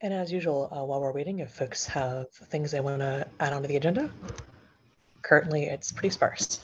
And as usual, uh, while we're waiting, if folks have things they want to add onto the agenda, currently it's pretty sparse.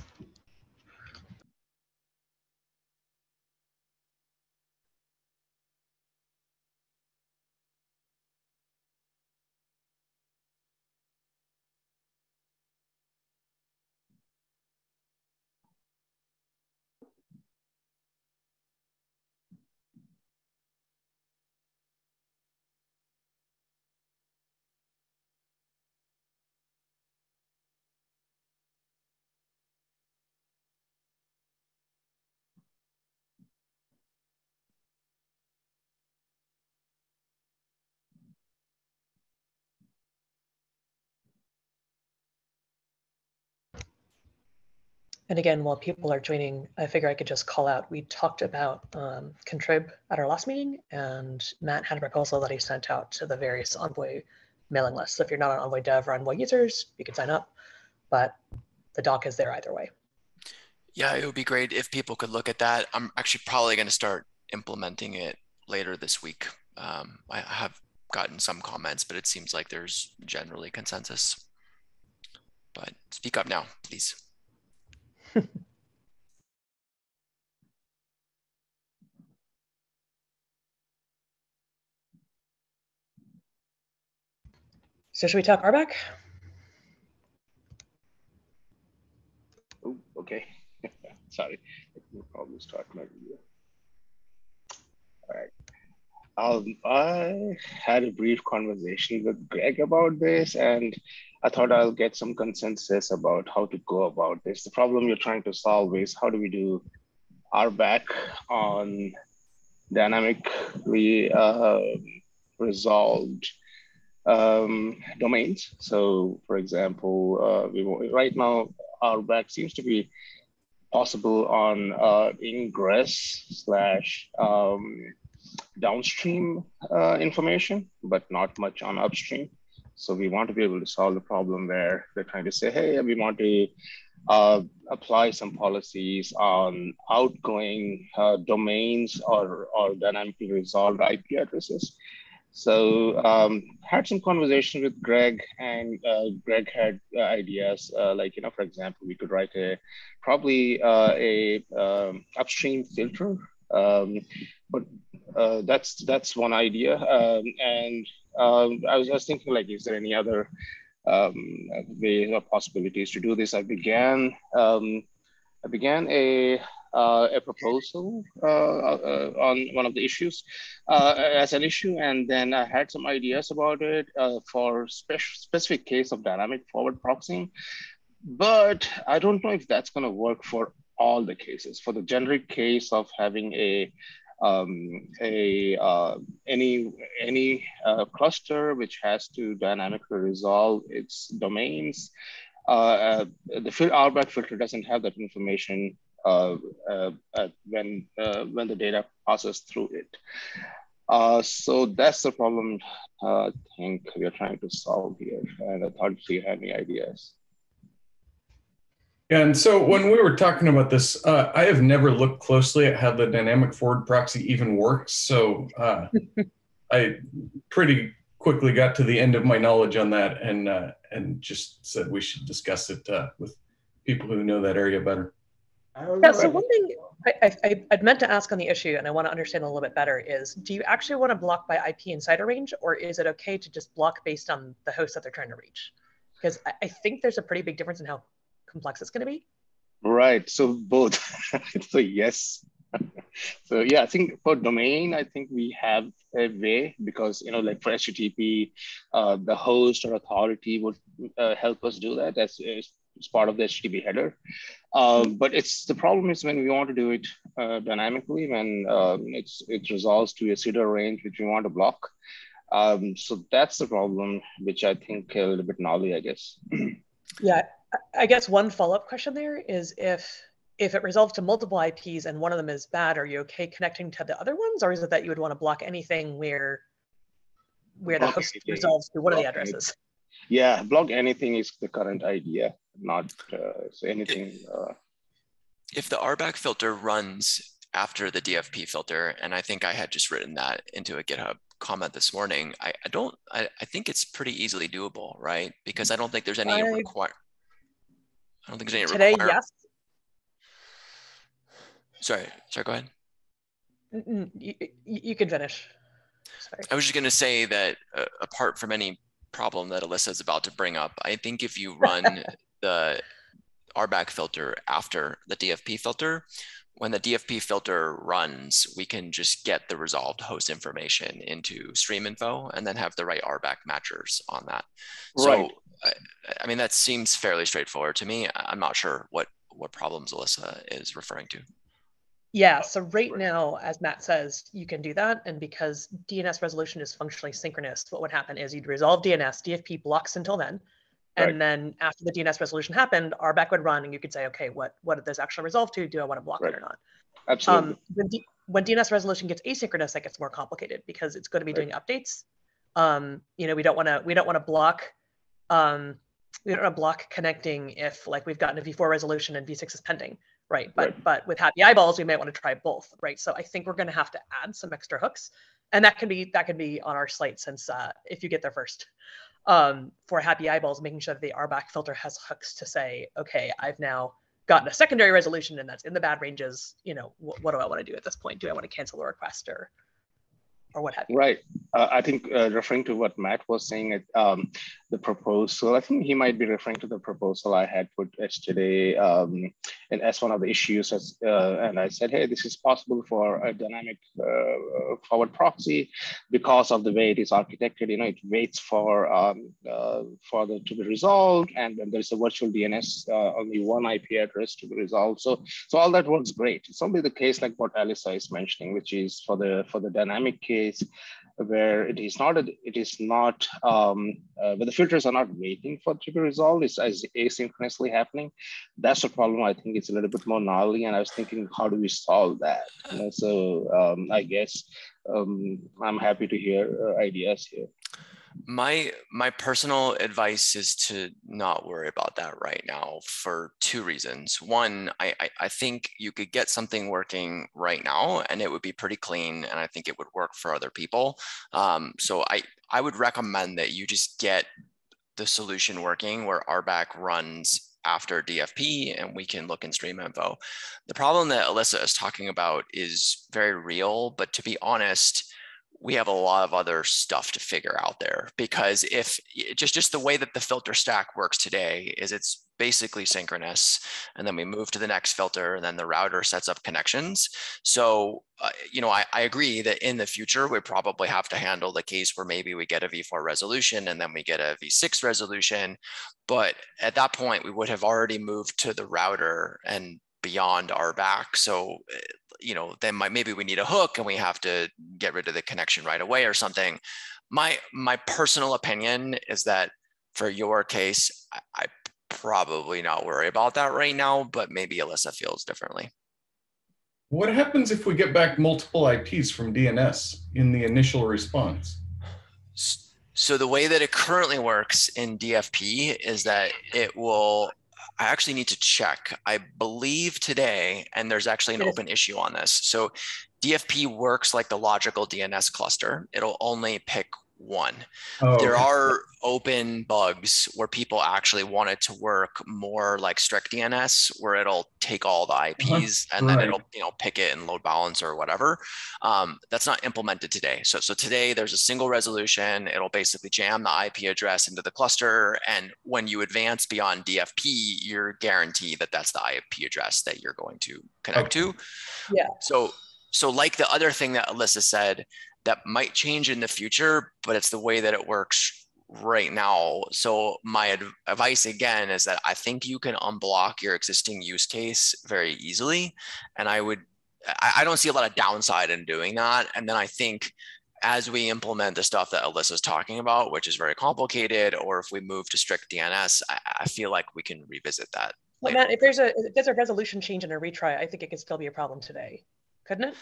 And again, while people are joining, I figure I could just call out, we talked about um, Contrib at our last meeting, and Matt had a proposal that he sent out to the various Envoy mailing lists. So if you're not on Envoy dev or Envoy users, you can sign up, but the doc is there either way. Yeah, it would be great if people could look at that. I'm actually probably going to start implementing it later this week. Um, I have gotten some comments, but it seems like there's generally consensus. But speak up now, please. so should we talk RBAC? Oh, okay. Sorry, we'll probably start my video. All right. Um, I had a brief conversation with Greg about this, and I thought I'll get some consensus about how to go about this. The problem you're trying to solve is how do we do RBAC on dynamically uh, resolved um, domains. So, for example, uh, we, right now RBAC seems to be possible on uh, ingress slash um, downstream uh, information, but not much on upstream. So we want to be able to solve the problem where they're trying to say, hey, we want to uh, apply some policies on outgoing uh, domains or, or dynamically resolved IP addresses. So um, had some conversation with Greg, and uh, Greg had uh, ideas uh, like you know, for example, we could write a probably uh, a um, upstream filter, um, but uh, that's that's one idea. Um, and um, I, was, was thinking like, is there any other um, way or possibilities to do this? I began um, I began a uh, a proposal uh, uh, on one of the issues uh, as an issue, and then I had some ideas about it uh, for spe specific case of dynamic forward proxying. But I don't know if that's going to work for all the cases. For the generic case of having a um, a uh, any any uh, cluster which has to dynamically resolve its domains. Uh, uh the RBAC filter doesn't have that information uh, uh, when when the data passes through it. so that's the problem I think we are trying to solve here. And I thought if you had any ideas. And so when we were talking about this, uh, I have never looked closely at how the dynamic forward proxy even works. So uh, I pretty quickly got to the end of my knowledge on that and uh, and just said we should discuss it uh, with people who know that area better. Yeah, so one thing I, I, I'd meant to ask on the issue, and I want to understand a little bit better, is do you actually want to block by IP inside a range, or is it okay to just block based on the host that they're trying to reach? Because I, I think there's a pretty big difference in how complex it's going to be? Right. So both. so yes. so yeah, I think for domain, I think we have a way because you know, like for HTTP, uh, the host or authority would uh, help us do that as, as part of the HTTP header. Um, but it's the problem is when we want to do it uh, dynamically, when um, it's it resolves to a CIDR range which we want to block. Um, so that's the problem, which I think a little bit gnarly, I guess. yeah, I guess one follow-up question there is if if it resolves to multiple IPs and one of them is bad, are you okay connecting to the other ones, or is it that you would want to block anything where where the block host anything. resolves to one block of the addresses? Anything. Yeah, block anything is the current idea, not uh, so anything. Uh... If the RBAC filter runs after the DFP filter, and I think I had just written that into a GitHub comment this morning. I, I don't, I, I think it's pretty easily doable, right? Because I don't think there's any I- require. I don't think there's any Today, yes. Sorry, sorry, go ahead. N- n- You, you you can finish. Sorry. I was just going to say that uh, apart from any problem that Alyssa is about to bring up, I think if you run the RBAC filter after the DFP filter, when the DFP filter runs, we can just get the resolved host information into stream info and then have the right RBAC matchers on that. So, Right. I, I mean, that seems fairly straightforward to me. I'm not sure what, what problems Alyssa is referring to. Yeah, so right now, as Matt says, you can do that. And because DNS resolution is functionally synchronous, what would happen is you'd resolve DNS, DFP blocks until then. And Right. then after the DNS resolution happened, RBAC would run and you could say, okay, what, what did this actually resolve to? Do I want to block Right. it or not? Absolutely. Um, when, D- when DNS resolution gets asynchronous, that gets more complicated because it's going to be Right. doing updates. Um, you know, we don't want to we don't want to block um, we don't want to block connecting if like we've gotten a v4 resolution and v6 is pending, right? But but with happy eyeballs, we might want to try both, right? So I think we're going to have to add some extra hooks, and that can be that can be on our slate since uh, if you get there first. Um, for happy eyeballs, making sure that the RBAC filter has hooks to say, okay, I've now gotten a secondary resolution and that's in the bad ranges. You know, wh- what do I want to do at this point? Do I want to cancel the request or or what have you? Right. Uh, I think uh, referring to what Matt was saying, um, the proposal, I think he might be referring to the proposal I had put yesterday um, and as one of the issues. As, uh, and I said, hey, this is possible for a dynamic uh, forward proxy because of the way it is architected. You know, it waits for um, uh, for the to be resolved, and then there's a virtual DNS, uh, only one IP address to be resolved. So, so all that works great. It's only the case like what Alyssa is mentioning, which is for the for the dynamic case where it is not it is not um, uh, where the filters are not waiting for to be resolved. It's as asynchronously happening. That's the problem. I think it's a little bit more gnarly, and I was thinking, how do we solve that? You know, so um, I guess um, I'm happy to hear uh, ideas here. My my personal advice is to not worry about that right now for two reasons. One, I, I I think you could get something working right now, and it would be pretty clean, and I think it would work for other people. Um, so I I would recommend that you just get the solution working where RBAC runs after DFP and we can look in stream info. The problem that Alyssa is talking about is very real, but to be honest, we have a lot of other stuff to figure out there because if just just the way that the filter stack works today is it's basically synchronous and then we move to the next filter and then the router sets up connections. So uh, you know I, I agree that in the future we probably have to handle the case where maybe we get a v4 resolution and then we get a v6 resolution. But at that point we would have already moved to the router and beyond RBAC. So you know, then might, maybe we need a hook and we have to get rid of the connection right away or something. My my personal opinion is that for your case, I, I probably not worry about that right now, but maybe Alyssa feels differently. What happens if we get back multiple IPs from DNS in the initial response? So the way that it currently works in DFP is that it will I actually need to check. I believe today, and there's actually an open issue on this. So DFP works like the logical DNS cluster. It'll only pick one. Oh, There okay. are open bugs where people actually want it to work more like strict DNS, where it'll take all the IPs and then it'll you know pick it and load balance or whatever. Um, that's not implemented today. So so today there's a single resolution. It'll basically jam the IP address into the cluster, and when you advance beyond DFP, you're guaranteed that that's the IP address that you're going to connect to. Yeah. So so like the other thing that Alyssa said, that might change in the future, but it's the way that it works right now. So my ad- advice again is that I think you can unblock your existing use case very easily, and I would I, I don't see a lot of downside in doing that. And then I think as we implement the stuff that Alyssa's talking about, which is very complicated, or if we move to strict DNS, I, I feel like we can revisit that. Well. Matt, if there's a if there's a resolution change in a retry, I think it could still be a problem today, couldn't it?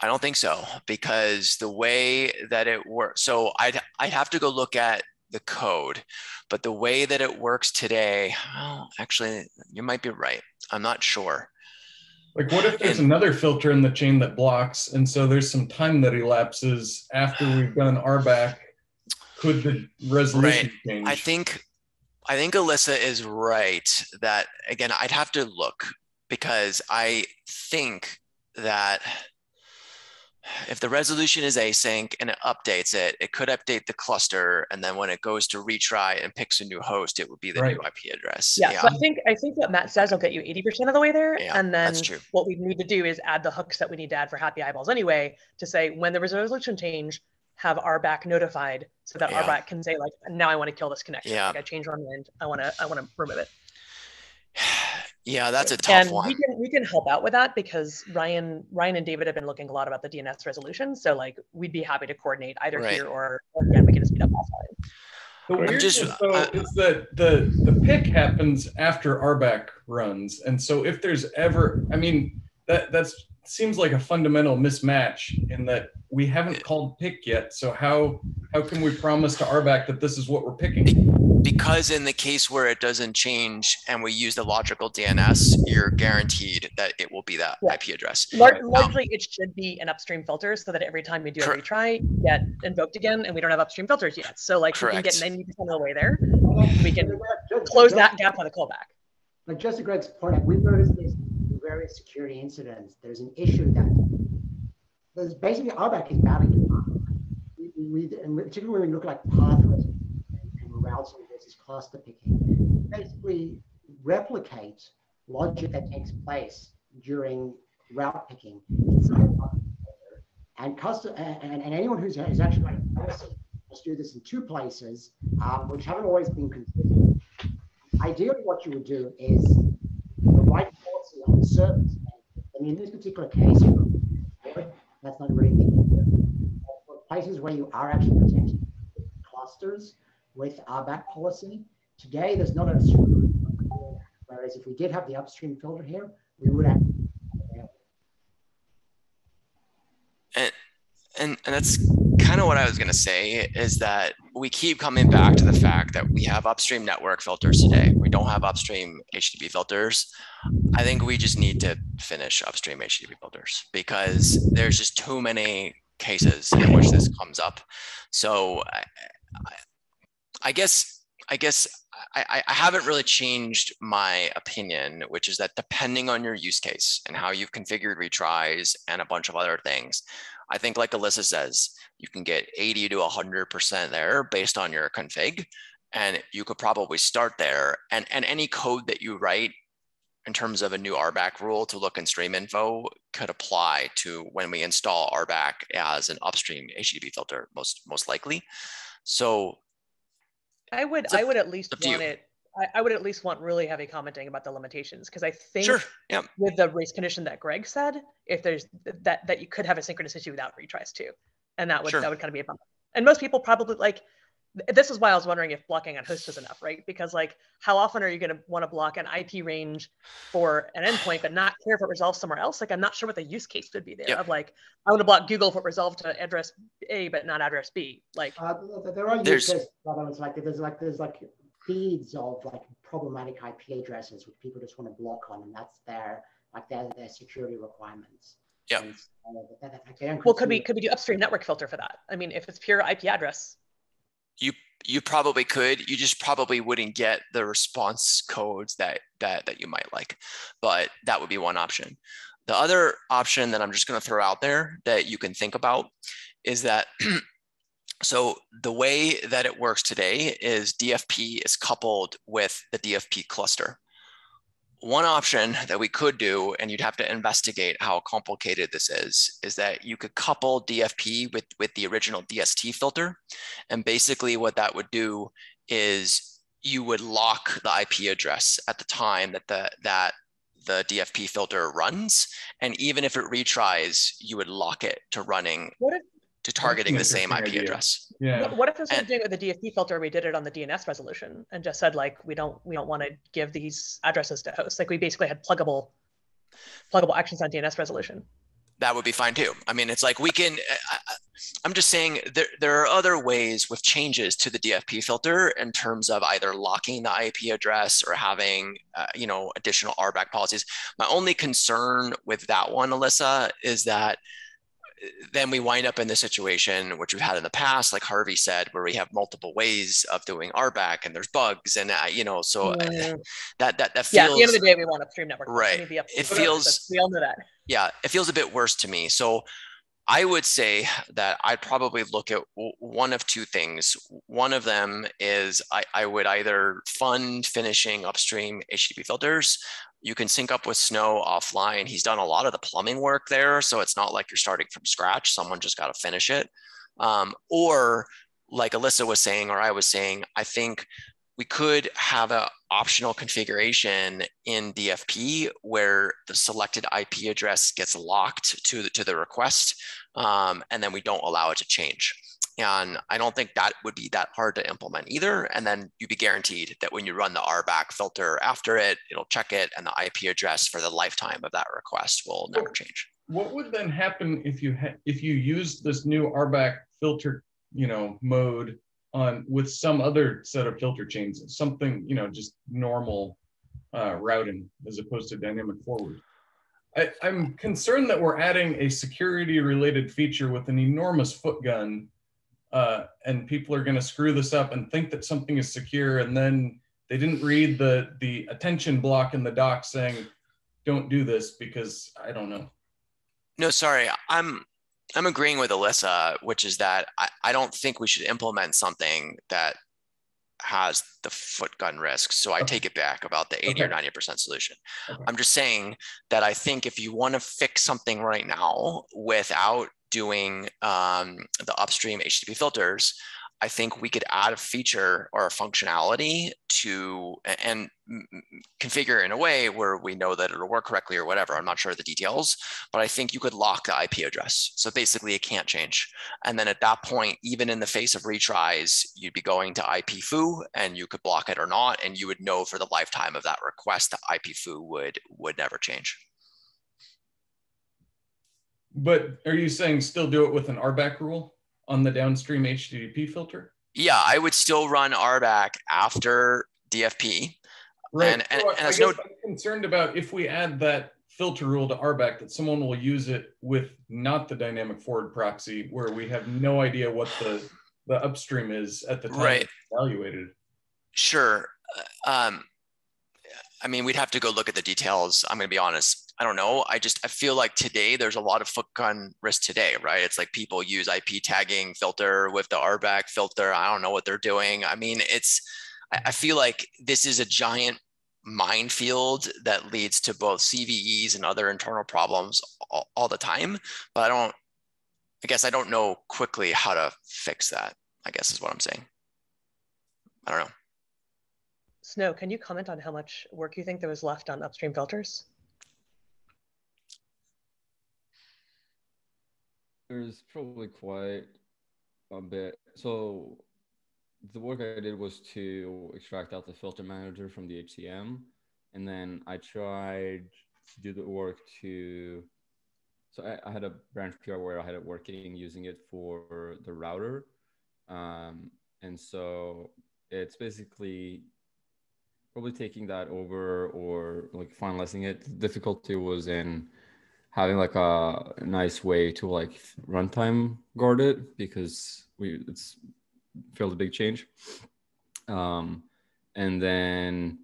I don't think so because the way that it works. So I'd I'd have to go look at the code, but the way that it works today, well, actually, you might be right. I'm not sure. Like, what if there's And- another filter in the chain that blocks, and so there's some time that elapses after we've done RBAC? Could the resolution change? I think I think Alyssa is right that again I'd have to look because I think that if the resolution is async and it updates it, it could update the cluster and then when it goes to retry and picks a new host, it would be the Right. new IP address. Yeah, so I think I think what Matt says will get you 80% of the way there. Yeah, and then that's true. what we need to do is add the hooks that we need to add for happy eyeballs anyway to say when the resolution change, have RBAC notified so that Yeah. RBAC can say like now I want to kill this connection. Yeah. Like I changed one end. I want to I want to remove it. Yeah, that's a tough and one. we can we can help out with that because Ryan Ryan and David have been looking a lot about the DNS resolution. So like we'd be happy to coordinate either Right. here or, or again we can just meet up offline. The I'm weirdness, just- though, I- is that the the pick happens after RBAC runs, and so if there's ever, I mean, that that's seems like a fundamental mismatch in that we haven't called pick yet. So how how can we promise to RBAC that this is what we're picking? Because in the case where it doesn't change and we use the logical DNS, you're guaranteed that it will be that Yeah. IP address. Lar- Right. largely, it should be an upstream filter so that every time we do a Correct. retry, you get invoked again, and we don't have upstream filters yet. So like we can get ninety percent of the way there. We can Close that gap on the callback. Like just to Greg's point, we've noticed this in various security incidents. There's an issue that there's basically RBAC is bounding to. We, we, we- and particularly when we look like pathways routing versus cluster picking, basically replicate logic that takes place during route picking and custom and, and anyone who's, who's actually like policy must do this in two places, um, which haven't always been considered. Ideally, what you would do is the right policy on the. I mean, in this particular case, that's not really the for places where you are actually potentially clusters with RBAC policy. Today, there's not a whereas if we did have the upstream filter here, we would have and and that's kind of what I was going to say is that we keep coming back to the fact that we have upstream network filters today. We don't have upstream HTTP filters. I think we just need to finish upstream HTTP filters because there's just too many cases in which this comes up. So I, I, I guess I guess I, I haven't really changed my opinion, which is that depending on your use case and how you've configured retries and a bunch of other things, I think like Alyssa says, you can get 80 to 100% there based on your config. And you could probably start there. And, and any code that you write in terms of a new RBAC rule to look in stream info could apply to when we install RBAC as an upstream HTTP filter, most, most likely. So I would a- I would at least want it. I, I would at least want really heavy commenting about the limitations because I think sure, yeah, with the race condition that Greg said, if there's that that you could have a synchronicity without retries too, and that would Sure. that would kind of be a bummer. And most people probably like. Th- This is why I was wondering if blocking on host is enough, right? Because like, how often are you going to want to block an IP range for an endpoint, but not care if it resolves somewhere else? Like, I'm not sure what the use case would be there. Yep. Of like, I want to block Google if it resolved to address A but not address B. Like, Uh, there are use cases, but it's like there's like there's like feeds of like problematic IP addresses which people just want to block on, and that's their like their their security requirements. Yep. And so that- that- like, they don't well, could we could we do upstream network filter for that? I mean, if it's pure IP address, you you probably could you just probably wouldn't get the response codes that that that you might like but that would be one option. The other option that i'm just going to throw out there that you can think about is that so the way that it works today is dfp is coupled with the dfp cluster one option that we could do, and you'd have to investigate how complicated this is, is that you could couple DFP with, with the original DST filter. And basically what that would do is you would lock the IP address at the time that the, that the DFP filter runs. And even if it retries, you would lock it to running, what if to targeting the same IP idea. address. Yeah. What, what if instead And- of doing it with the DFP filter, we did it on the DNS resolution and just said like we don't we don't want to give these addresses to hosts. Like we basically had pluggable pluggable actions on DNS resolution. That would be fine too. I mean, it's like we can, I, I- I'm just saying there, there are other ways with changes to the DFP filter in terms of either locking the IP address or having, uh, you know, additional RBAC policies. My only concern with that one, Alyssa, is that then we wind up in the situation which we've had in the past, like Harvey said, where we have multiple ways of doing RBAC and there's bugs and uh, you know, so yeah. that that that feels. Yeah, at the end of the day, we want upstream network. Right. It feels. We all know that. Yeah, it feels a bit worse to me. So I would say that I'd probably look at one of two things. One of them is I, I would either fund finishing upstream HTTP filters. You can sync up with Snow offline. He's done a lot of the plumbing work there. So it's not like you're starting from scratch. Someone just got to finish it. Um, or like Alyssa was saying, or I was saying, I think we could have an optional configuration in DFP where the selected IP address gets locked to the, to the request, um, and then we don't allow it to change. And I don't think that would be that hard to implement either. And then you'd be guaranteed that when you run the RBAC filter after it, it'll check it, and the IP address for the lifetime of that request will never change. What would then happen if you if you use this new RBAC filter, you know, mode on with some other set of filter chains, something, you know, just normal uh, routing as opposed to dynamic forward. I, am concerned that we're adding a security related feature with an enormous foot gun uh, and people are going to screw this up and think that something is secure and then they didn't read the the attention block in the doc saying don't do this because I don't know. No, sorry. I'm I'm agreeing with Alyssa, which is that I, I don't think we should implement something that has the foot gun risk. So I okay. take it back about the 80 okay. or 90% solution. Okay. I'm just saying that I think if you want to fix something right now without doing um, the upstream HTTP filters, I think we could add a feature or a functionality to and configure in a way where we know that it'll work correctly or whatever. I'm not sure the details, but I think you could lock the IP address. So basically it can't change. And then at that point, even in the face of retries, you'd be going to IPFOO and you could block it or not. And you would know for the lifetime of that request that IPFOO would, would never change. But are you saying still do it with an RBAC rule? on the downstream HTTP filter? Yeah, I would still run RBAC after DFP. Right. And, and, and I guess no... I'm concerned about if we add that filter rule to RBAC that someone will use it with not the dynamic forward proxy where we have no idea what the the upstream is at the time right. evaluated. Sure. Uh, um, I mean, we'd have to go look at the details. I'm going to be honest. I don't know. I just I feel like today there's a lot of foot gun risk today, right? It's like people use IP tagging filter with the RBAC filter. I don't know what they're doing. I mean, it's I feel like this is a giant minefield that leads to both CVEs and other internal problems all, all the time. But I don't. I guess I don't know quickly how to fix that. I guess is what I'm saying. I don't know. Snow, can you comment on how much work you think there was left on upstream filters? There's probably quite a bit. So the work I did was to extract out the filter manager from the HCM. And then I tried to do the work to, so I, I had a branch PR where I had it working using it for the router. Um, and so it's basically probably taking that over or like finalizing it. The difficulty was in having like a nice way to like runtime guard it because we it's a big change. Um, and then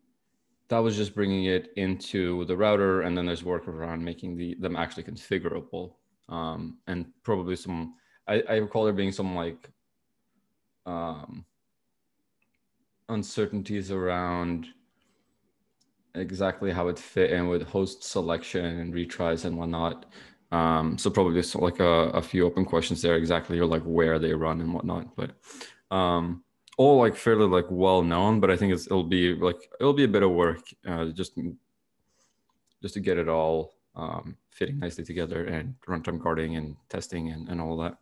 that was just bringing it into the router, and then there's work around making the them actually configurable. Um, and probably some I, I recall there being some like um, uncertainties around exactly how it fit in with host selection and retries and whatnot. Um, so probably just like a, a, few open questions there, exactly or like where they run and whatnot. But um, all like fairly like well known, but I think it'll be like it'll be a bit of work uh, just just to get it all um, fitting nicely together and runtime guarding and testing and, and all that.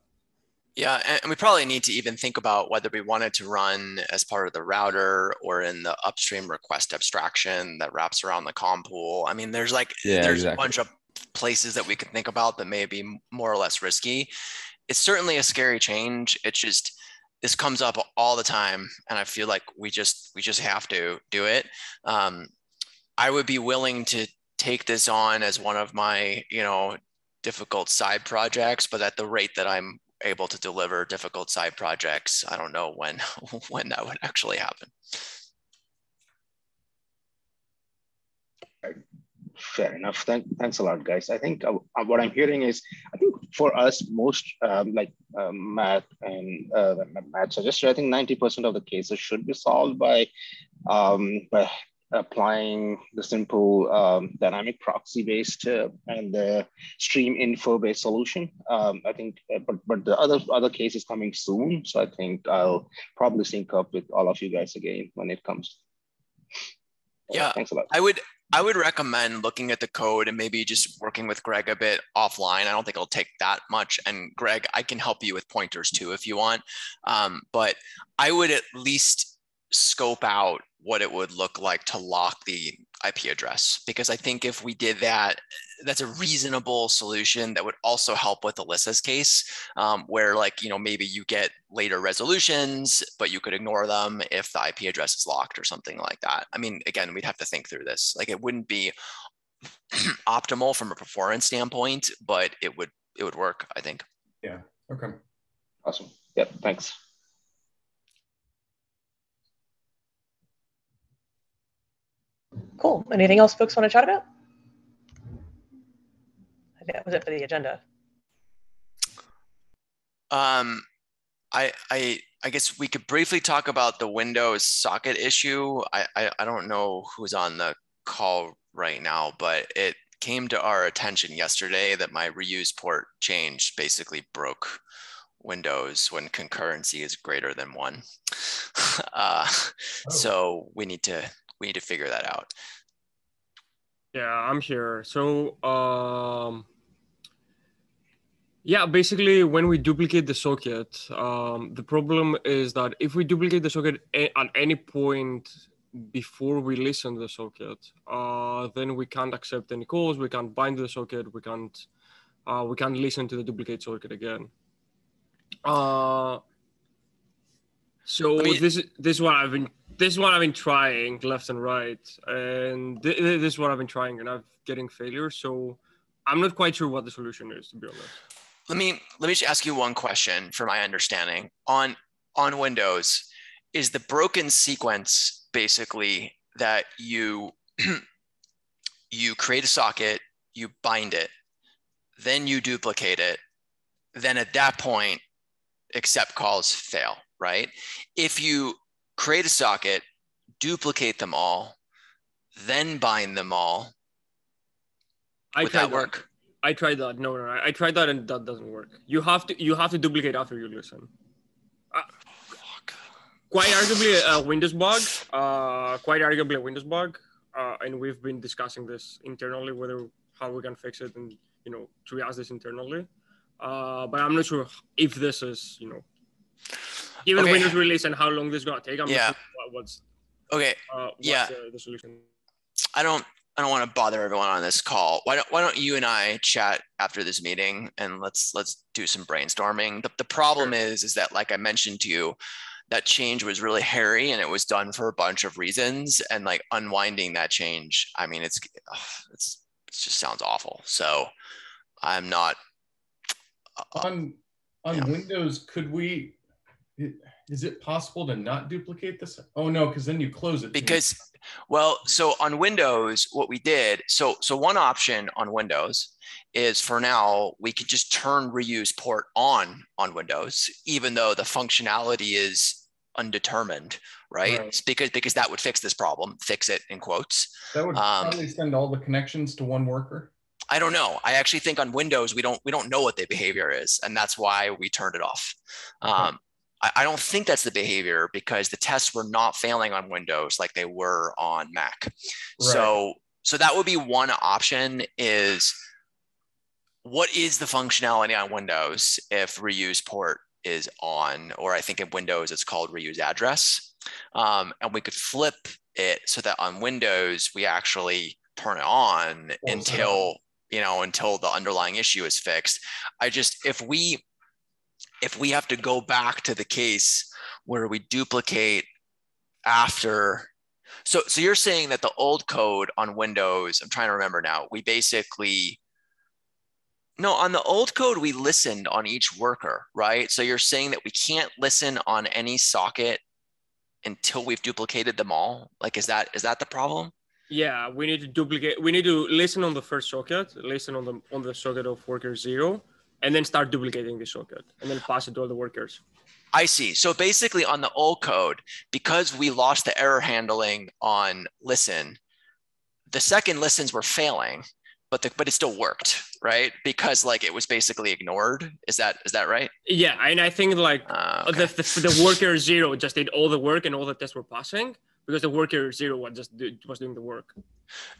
Yeah, and we probably need to even think about whether we wanted to run as part of the router or in the upstream request abstraction that wraps around the conn pool. I mean, there's like yeah, there's exactly. a bunch of places that we could think about that may be more or less risky. it's certainly a scary change. It's just this comes up all the time, and I feel like we just we just have to do it. Um, I would be willing to take this on as one of my you know difficult side projects, but at the rate that I'm able to deliver difficult side projects, I don't know when when that would actually happen. Fair enough. Thank, thanks a lot, guys. I think uh, uh, what I'm hearing is, I think for us, most um, like uh, Matt and uh, Matt suggested, I think 90% of the cases should be solved by um, by applying the simple um, dynamic proxy based uh, and the stream info based solution. Um, I think, uh, but but the other other case is coming soon, so I think I'll probably sync up with all of you guys again when it comes. Yeah, thanks a lot. I would I would recommend looking at the code and maybe just working with Greg a bit offline. I don't think it'll take that much. And Greg, I can help you with pointers too if you want. Um, but I would at least scope out what it would look like to lock the IP address. Because I think if we did that, that's a reasonable solution that would also help with Alyssa's case, um, where like, you know, maybe you get later resolutions, but you could ignore them if the IP address is locked or something like that. I mean, again, we'd have to think through this. Like it wouldn't be optimal from a performance standpoint, but it would, it would work, I think. Yeah. Okay. Awesome. Yep. Thanks. Cool. Anything else folks want to chat about? I think that was it for the agenda. Um, I, I, I guess we could briefly talk about the Windows socket issue. I, I, I don't know who's on the call right now, but it came to our attention yesterday that my reuse port change basically broke Windows when concurrency is greater than one. uh, oh. So we need to we need to figure that out. Yeah, I'm here. So, um, yeah, basically, when we duplicate the socket, um, the problem is that if we duplicate the socket at any point before we listen to the socket, uh, then we can't accept any calls. We can't bind to the socket. We can't uh, we can't listen to the duplicate socket again. Uh, so I mean, this is this is what I've been this is what I've been trying left and right, and th- this is what I've been trying, and I'm getting failure. So I'm not quite sure what the solution is, to be honest. Let me let me just ask you one question for my understanding on on Windows. Is the broken sequence basically that you you create a socket, you bind it, then you duplicate it, then at that point, accept calls fail, right? If you create a socket, duplicate them all, then bind them all. I Would that work? That. I tried that. No, no, I tried that and that doesn't work. You have to you have to duplicate after you listen. Uh, quite arguably a Windows bug. Uh, quite arguably a Windows bug. Uh, and we've been discussing this internally whether how we can fix it and you know triage this internally. Uh, but I'm not sure if this is you know given okay. Windows release and how long this is gonna take. I'm yeah. what's okay. Uh, what's yeah. The, the solution? I don't. I don't want to bother everyone on this call. Why don't Why don't you and I chat after this meeting and let's let's do some brainstorming. The, the problem sure. is is that like I mentioned to you, that change was really hairy and it was done for a bunch of reasons and like unwinding that change. I mean, it's it's it just sounds awful. So I'm not uh, on on Windows. Could we is it possible to not duplicate this? Oh no, because then you close it. Because, well, so on Windows, what we did, so so one option on Windows is for now we could just turn reuse port on on Windows, even though the functionality is undetermined, right? right. Because because that would fix this problem, fix it in quotes. That would um, probably send all the connections to one worker. I don't know. I actually think on Windows we don't we don't know what the behavior is, and that's why we turned it off. Um, I don't think that's the behavior because the tests were not failing on Windows like they were on Mac. Right. So so that would be one option is what is the functionality on Windows if reuse port is on, or I think in Windows it's called reuse address. Um, and we could flip it so that on Windows we actually turn it on until you know until the underlying issue is fixed. I just if we if we have to go back to the case where we duplicate after so so you're saying that the old code on windows i'm trying to remember now we basically no on the old code we listened on each worker right? So you're saying that we can't listen on any socket until we've duplicated them all? Like is that is that the problem? Yeah we need to duplicate we need to listen on the first socket listen on the on the socket of worker zero and then start duplicating the socket and then pass it to all the workers. I see. So basically on the old code, because we lost the error handling on listen, the second listens were failing, but the, but it still worked, right? Because like it was basically ignored. Is that is that right? Yeah, and I think like uh, okay. the, the, the worker zero just did all the work and all the tests were passing because the worker zero was just was doing the work.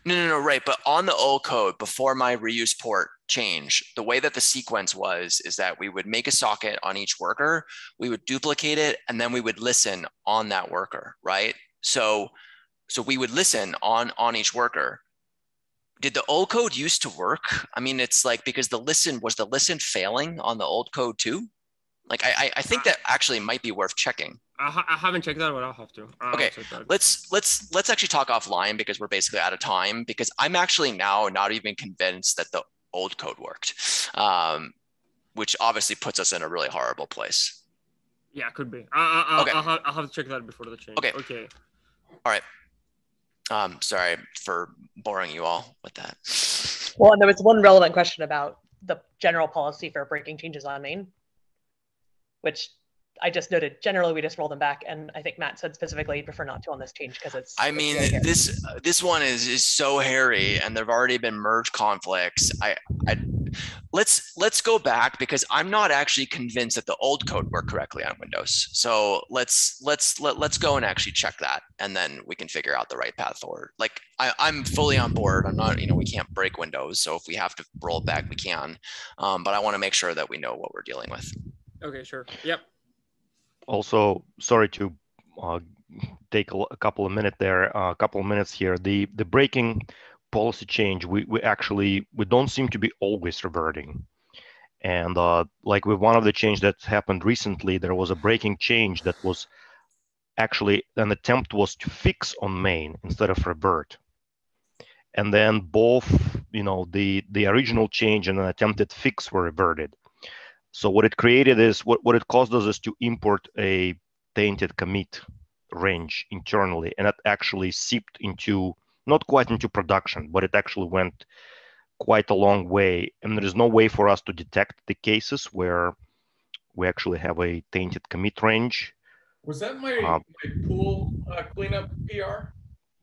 No, no, no, right. But on the old code, before my reuse port change, the way that the sequence was is that we would make a socket on each worker, we would duplicate it, and then we would listen on that worker, right? So, so we would listen on on each worker. Did the old code used to work? I mean, it's like because the listen was the listen failing on the old code too. Like I, I think that actually might be worth checking. I, ha- I haven't checked that, but I'll have to. I'll okay, let's let's let's actually talk offline because we're basically out of time. Because I'm actually now not even convinced that the old code worked, um, which obviously puts us in a really horrible place. Yeah, could be. I, I, okay. I'll, have, I'll have to check that before the change. Okay. Okay. All right. Um, sorry for boring you all with that. Well, and there was one relevant question about the general policy for breaking changes on main, which I just noted generally we just roll them back, and I think Matt said specifically prefer not to on this change because it's. I mean, this this one is is so hairy, and there've already been merge conflicts. I, I let's let's go back because I'm not actually convinced that the old code worked correctly on Windows. So let's let's let, let's go and actually check that, and then we can figure out the right path forward. Like I, I'm fully on board. I'm not, you know, we can't break Windows, so if we have to roll back, we can. Um, but I want to make sure that we know what we're dealing with. Okay, sure. Yep also sorry to uh, take a, a, couple of minutes there, uh, a couple of minutes here. The the breaking policy change, we, we actually we don't seem to be always reverting. And uh, like with one of the change that happened recently, there was a breaking change that was actually an attempt was to fix on main instead of revert. And then both, you know, the the original change and an attempted fix were reverted. So what it created is what, what it caused us is to import a tainted commit range internally, and that actually seeped into not quite into production, but it actually went quite a long way. And there is no way for us to detect the cases where we actually have a tainted commit range. Was that my, uh, my pool uh, cleanup PR?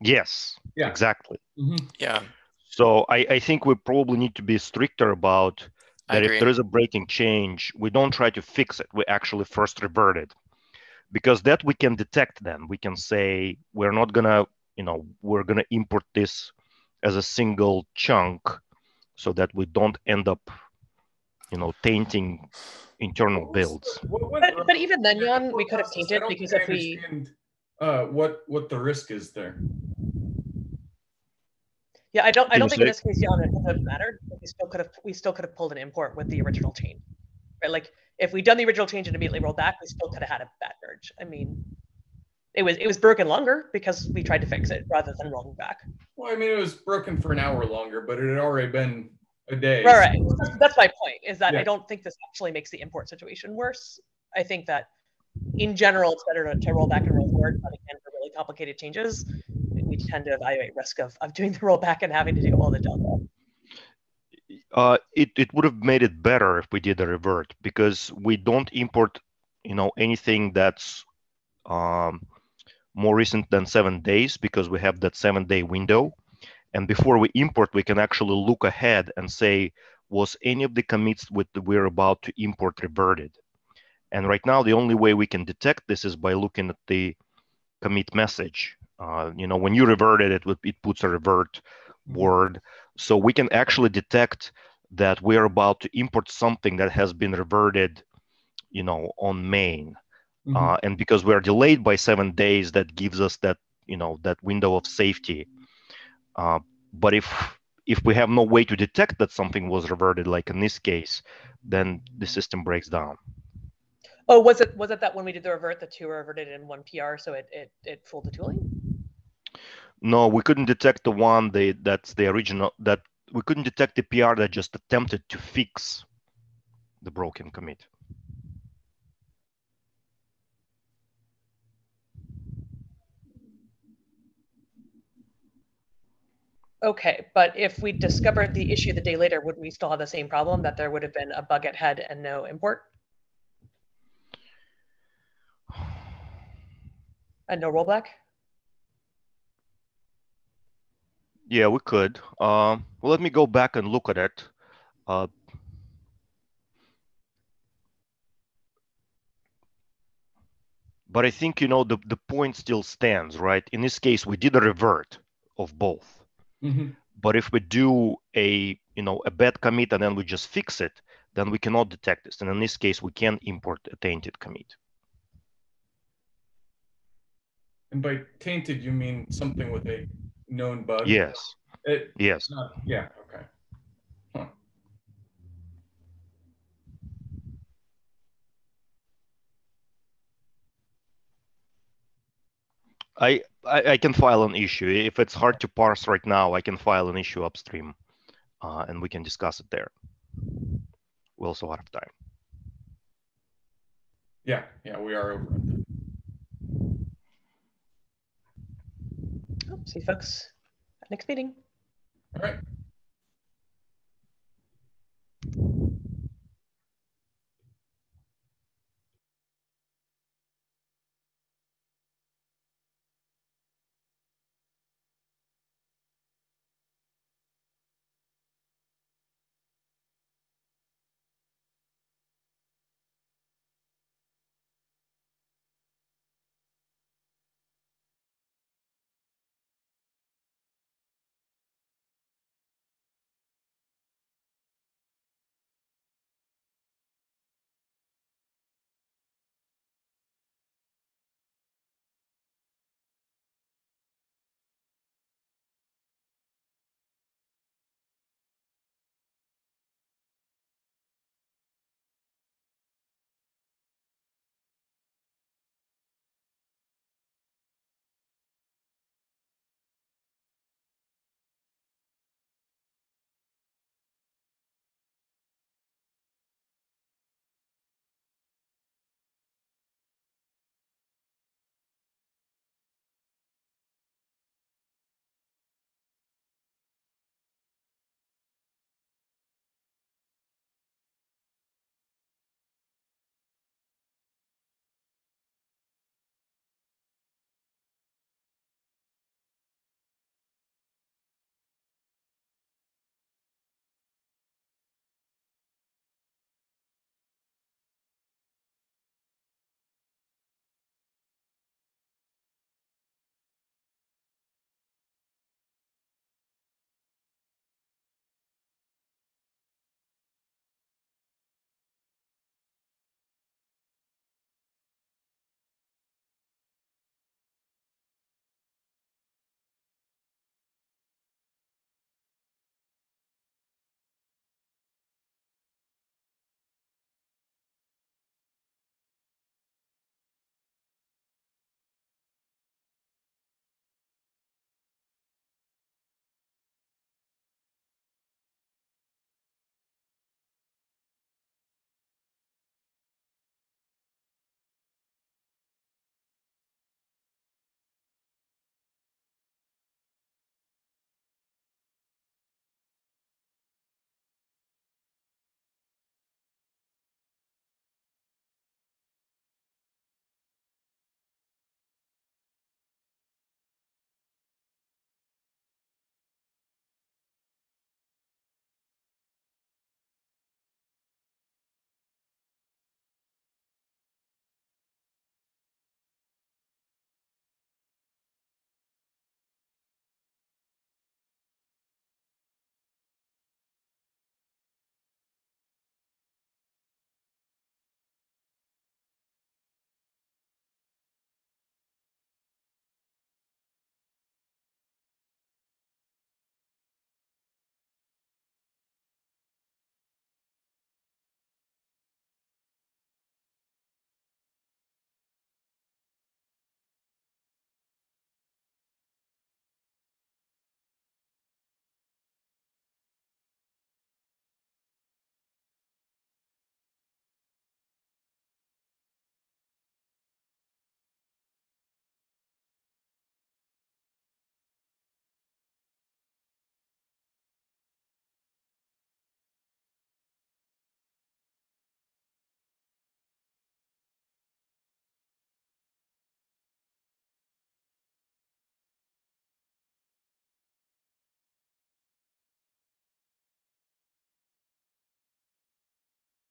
Yes. Yeah. Exactly. Mm-hmm. Yeah. So I, I think we probably need to be stricter about that if there is a breaking change, we don't try to fix it. We actually first revert it because that we can detect then. We can say we're not gonna, you know, we're gonna import this as a single chunk so that we don't end up, you know, tainting internal builds. But, but even then, Jan, we could have tainted because if we uh, what what the risk is there. Yeah, I don't. I don't think in this case, Jan, it would have mattered. We still could have. We still could have pulled an import with the original change, right? Like if we'd done the original change and immediately rolled back, we still could have had a bad merge. I mean, it was it was broken longer because we tried to fix it rather than rolling back. Well, I mean, it was broken for an hour longer, but it had already been a day. Right, right. That's, that's my point. Is that yeah. I don't think this actually makes the import situation worse. I think that in general, it's better to, to roll back and roll forward. But again, for really complicated changes, we tend to evaluate risk of, of doing the rollback and having to do all the delta. Uh, it, it would have made it better if we did a revert because we don't import you know anything that's um, more recent than seven days because we have that seven day window. And before we import we can actually look ahead and say was any of the commits with the, we're about to import reverted? And right now the only way we can detect this is by looking at the commit message uh, you know, when you revert it, it, it puts a revert mm-hmm. word. So we can actually detect that we're about to import something that has been reverted, you know, on main. Mm-hmm. Uh, and because we're delayed by seven days, that gives us that, you know, that window of safety. Uh, but if if we have no way to detect that something was reverted, like in this case, then the system breaks down. Oh, was it, was it that when we did the revert, the two were reverted in one PR, so it, it, it fooled the tooling? No, we couldn't detect the one they, that's the original, that we couldn't detect the PR that just attempted to fix the broken commit. Okay, but if we discovered the issue the day later, would we still have the same problem that there would have been a bug at head and no import? And no rollback? Yeah, we could. Um, well, let me go back and look at it. Uh, but I think, you know, the, the point still stands, right? In this case, we did a revert of both. Mhm. But if we do a, you know, a bad commit and then we just fix it, then we cannot detect this. And in this case, we can import a tainted commit. And by tainted, you mean something with a known bug? Yes, It, yes. not, yeah, okay. Huh. I, I I can file an issue if it's hard to parse right now. I can file an issue upstream, uh, and we can discuss it there. We're also have time. Yeah, yeah, we are over. at. Oh, See folks at next meeting. All right,